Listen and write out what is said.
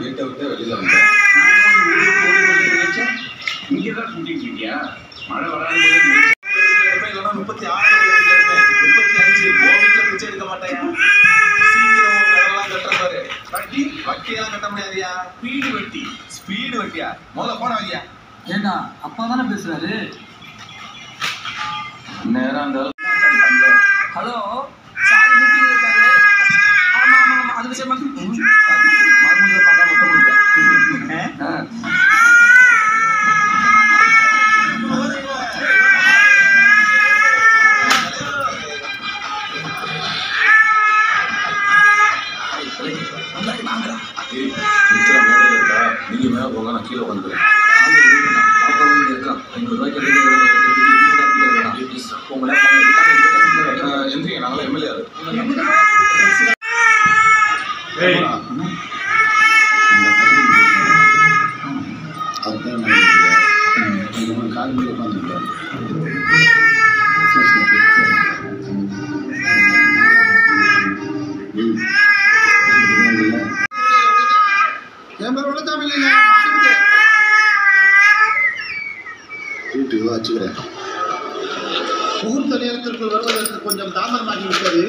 வீட்டை விட்டு வெளியில வந்தேன் இங்கதான் சுத்திட்டு இருக்கியா? மழை வராது முப்பத்தி ஆறு முப்பத்தி அஞ்சு கோவிட்ல பிச்சை எடுக்க மாட்டேயா பாரு வட்டி வட்டியெல்லாம் கட்ட முடியாதியா? வீடு வெட்டி. ஸ்பீடு வட்டியா? முதல்ல போன வையா ஏண்டா அப்பா தானே பேசுறாரு? நேரம் இருந்தாலும் ஹலோ? ஏய், மித்திரா மேடையில் இருக்கா நீங்க மேல போங்க நான் கீழே வந்துக்கிறேன் எந்திரிங்க நாங்களும் எம்எல்ஏ வீட்டுக்கு வச்சுக்கிறேன். முகூர்த்த நேரத்திற்குள் வருவதற்கு கொஞ்சம் தாமதமாகிவிட்டது